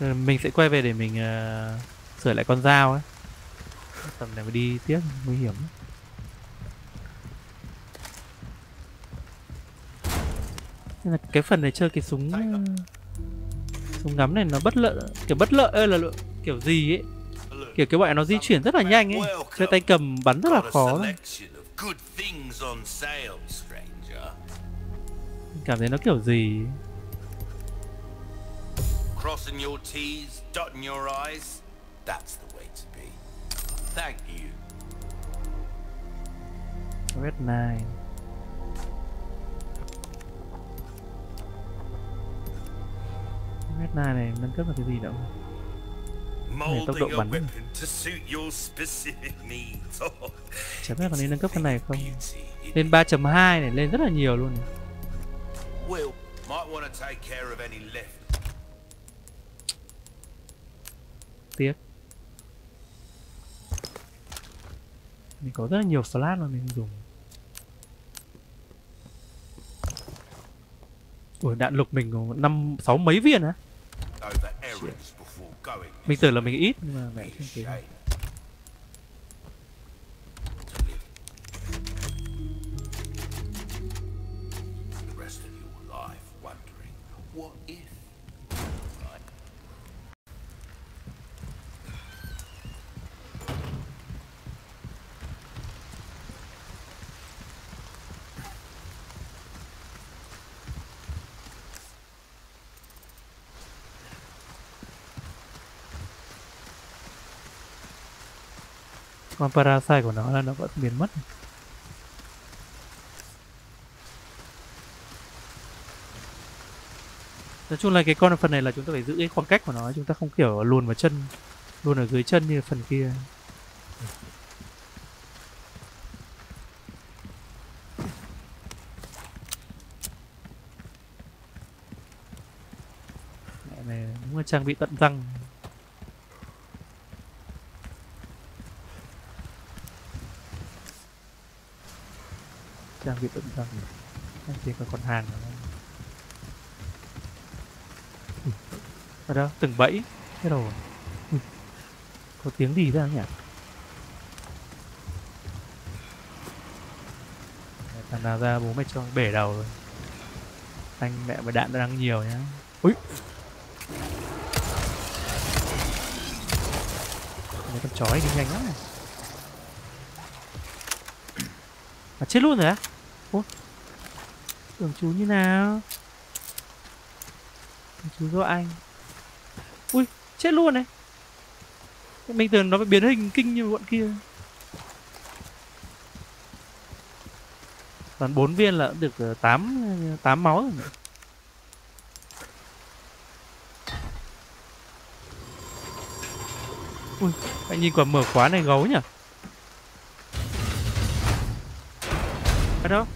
Ờ, mình sẽ quay về để mình uh, sửa lại con dao ấy. Tầm này mà đi tiếp nguy hiểm. Nên là cái phần này chơi cái súng súng ngắm này nó bất lợi kiểu bất lợi ơi là lợi- kiểu gì ấy. Kiểu cái bọn nó di chuyển rất là nhanh ấy. Chơi tay cầm bắn rất là khó cảm thấy nó kiểu gì? Crossing your T's, dotting your I's. That's the way to be. Thank you. Red Nine Red Nine này nâng cấp là cái gì đâu tốc độ bắn. Chả biết có nên nâng cấp cái này không Lên 3.2 này, lên rất là nhiều luôn này Tiếc. Mình có rất là nhiều flash mà mình dùng. Ủa đạn lục mình có năm sáu mấy viên á. Mình tưởng là mình ít nhưng mà mẹ không Con parasite của nó là nó vẫn biến mất. Nói chung là cái con phần này là chúng ta phải giữ cái khoảng cách của nó, Chúng ta không kiểu luồn vào chân Luôn ở dưới chân như phần kia. Mẹ này đúng là trang bị tận răng. Trang bị tận răng Anh kia có con hàng nữa ở đâu? Từng bẫy. Thế rồi có tiếng gì ra nhỉ? Thằng nào ra bố mày cho bể đầu rồi. Anh mẹ mà đạn đang nhiều nhá. Ui. Mấy con chó đi nhanh lắm này. Mà chết luôn rồi á ủa? Tưởng chú như nào? Tưởng chú do anh. Ui chết luôn này. Mình tưởng nó phải biến hình kinh như bọn kia. Toàn 4 viên là được ờ, tám tám máu rồi Này. ui anh nhìn quả mở khóa này gấu nhỉ? Ở đâu?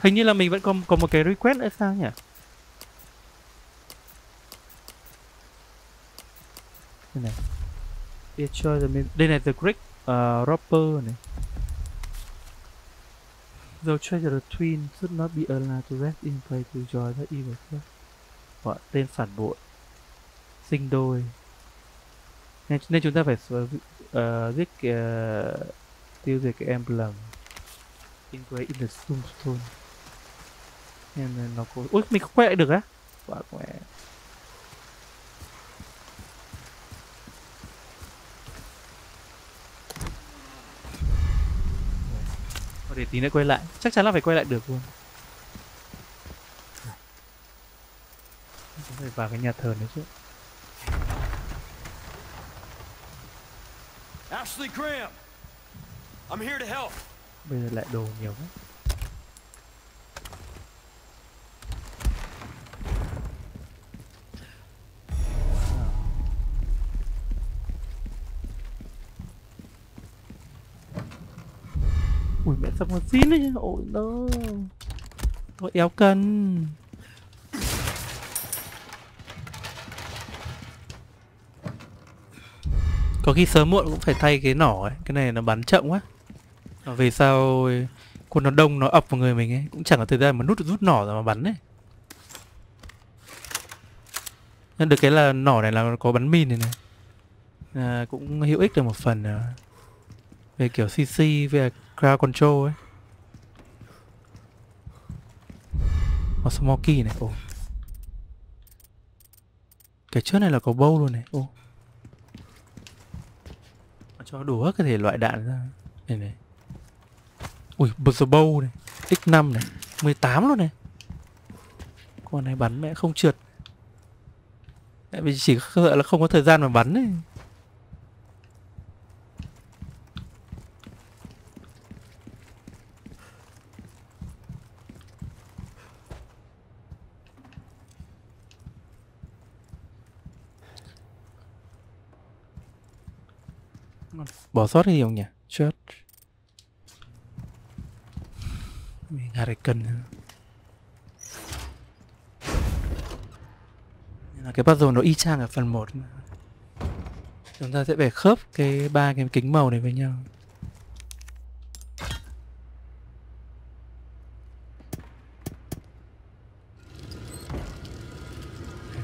Hình như là mình vẫn còn có một cái request nữa sao nhỉ? Đây này. Destroy the min- đây này the Greek uh, Robber này. The treasure twin should not be allowed to rest in place to join the evil force. Họ tên phản bội. Sinh đôi. Nên, nên chúng ta phải uh, giết uh, tiêu diệt cái emblem. In in the tombstone nên là nó có ui mình không quay lại được á. Quả quẹ để tí nữa quay lại. Chắc chắn là phải quay lại được luôn. Phải vào cái nhà thờ nữa chứ. Ashley Graham! I'm here to help. bây giờ lại đồ nhiều quá sao mà xin đấy chứ. Ôi no nó éo cần có khi sớm muộn cũng phải thay cái nỏ ấy. Cái này nó bắn chậm quá. Nó về sau quân nó đông nó ập vào người mình ấy. Cũng chẳng có thời gian mà nút rút nỏ ra mà bắn ấy. Nhận được cái là nỏ này là có bắn min này này. À, Cũng hữu ích được một phần à, Về kiểu CC về crowd control ấy. Có smoky này? Ồ. Cái trước này là có bow luôn này. Ồ. Mà Cho đủ hết cái thể loại đạn ra. Này này. Ui, bật bow này. X5 này. 18 luôn này. Con này bắn mẹ không trượt. Tại vì chỉ sợ là không có thời gian mà bắn ấy. Bỏ sót cái gì không nhỉ? Chết Mình hurricane Nên là cái puzzle nó y chang ở phần 1 Chúng ta sẽ phải khớp cái ba cái kính màu này với nhau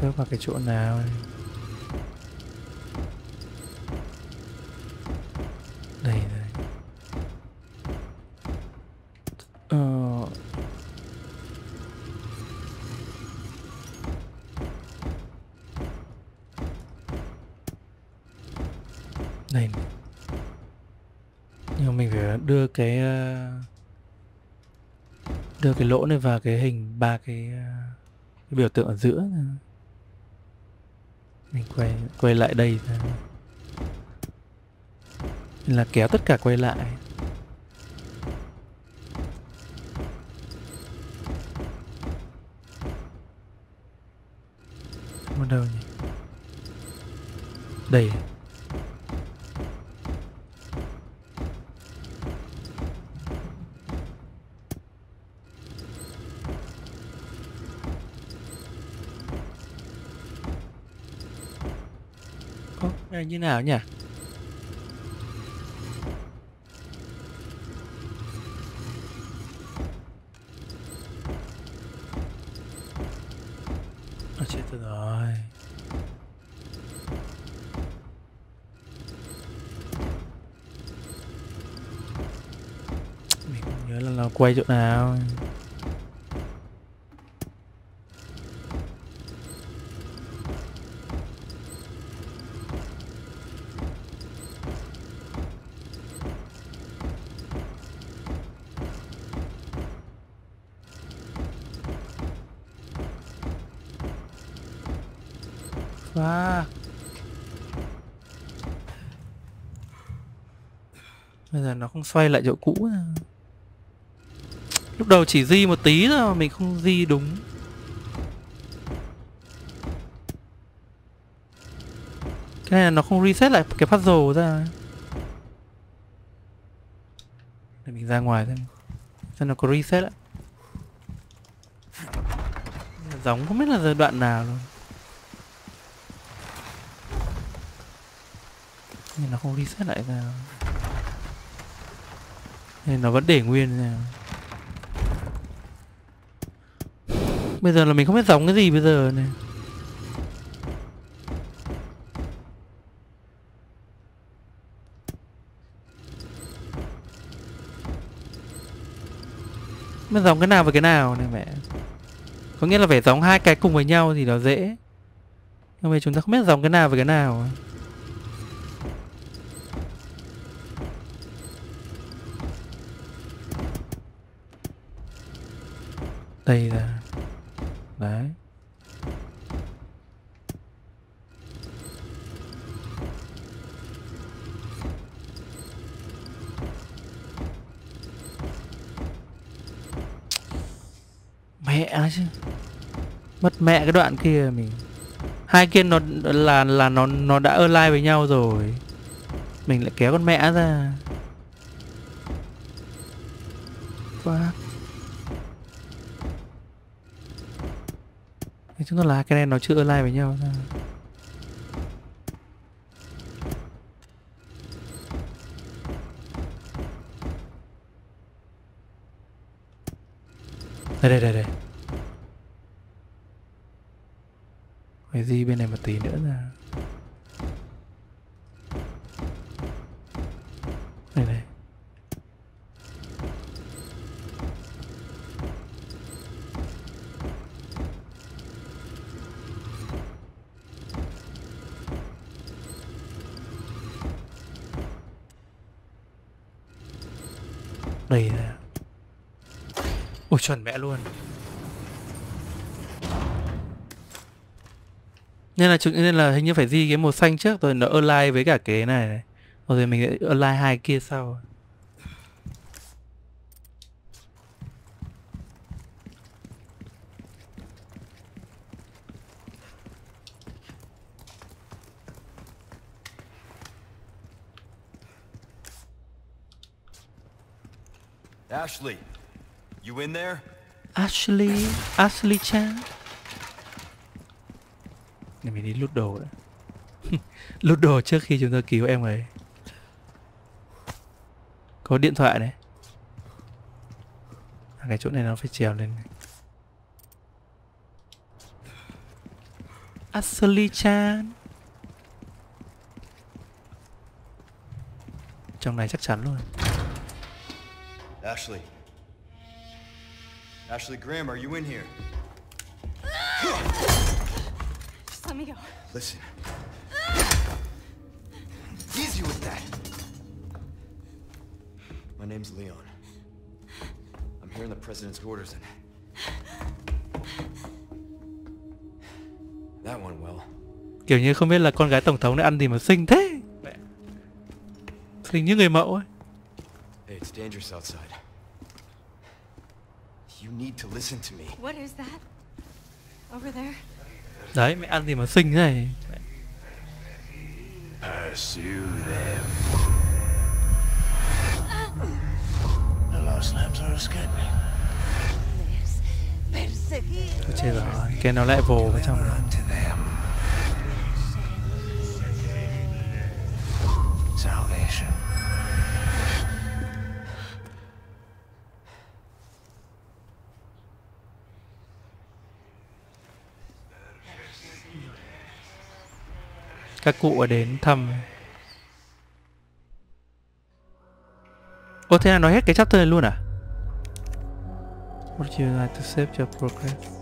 khớp vào cái chỗ nào này. Ờ. Đây. Nhưng mà mình phải đưa cái ờ, đưa cái lỗ này vào cái hình ba cái, ờ, cái biểu tượng ở giữa mình quay quay lại đây là kéo tất cả quay lại. Không đâu nhỉ Đây có này như nào nhỉ? Mình không là nó quay chỗ nào. Fuck. Bây giờ nó không xoay lại chỗ cũ à. Lúc đầu chỉ di một tí thôi mà mình không di đúng. Cái này là nó không reset lại cái puzzle ra Để mình ra ngoài xem Xem nó có reset lại. Giống không biết là giai đoạn nào luôn. Nhưng nó không reset lại ra. Nên nó vẫn để nguyên ra. Bây giờ là mình không biết giống cái gì bây giờ này. Biết giống cái nào với cái nào này mẹ. Có nghĩa là phải giống hai cái cùng với nhau thì nó dễ. Nhưng mà chúng ta không biết giống cái nào với cái nào. Đây là Đấy. Mẹ chứ. Mất mẹ cái đoạn kia mình. Hai kia nó là là nó nó đã online với nhau rồi. Mình lại kéo con mẹ ra. Fuck. Chúng nó là cái này nó chưa online với nhau sao? Đây đây đây đây cái gì bên này một tí nữa là Ôi chuẩn mẹ luôn Nên là chúng nên là hình như phải di cái màu xanh trước rồi nó align với cả cái này này. Rồi mình sẽ align hai kia sau. Ashley, you in there? Ashley, Ashley Chan. Để mình đi lút đồ đã. lút đồ trước khi chúng ta cứu em ấy. Có điện thoại này. À, cái chỗ này nó phải trèo lên. này. Ashley Chan. Trong này chắc chắn luôn. Ashley. Ashley Graham, are you in here? Just let me go. Listen. Easy with that. My name's Leon. I'm hearing the president's orders and... That went well. Kiểu như không biết là con gái tổng thống này ăn gì mà xinh thế. Xinh như người mẫu ấy. Hey, it's dangerous outside. You need to listen to me. What is that? Over there? Đấy, mẹ ăn gì mà xinh thế này. Pursue them. The lost lambs are escaping. Tôi chết rồi, cái nó lại vồ vào trong này. Run to them. Salvation. Các cụ đến thăm. Ô, thế là nói hết cái chapter này luôn à? What do you like to save your progress?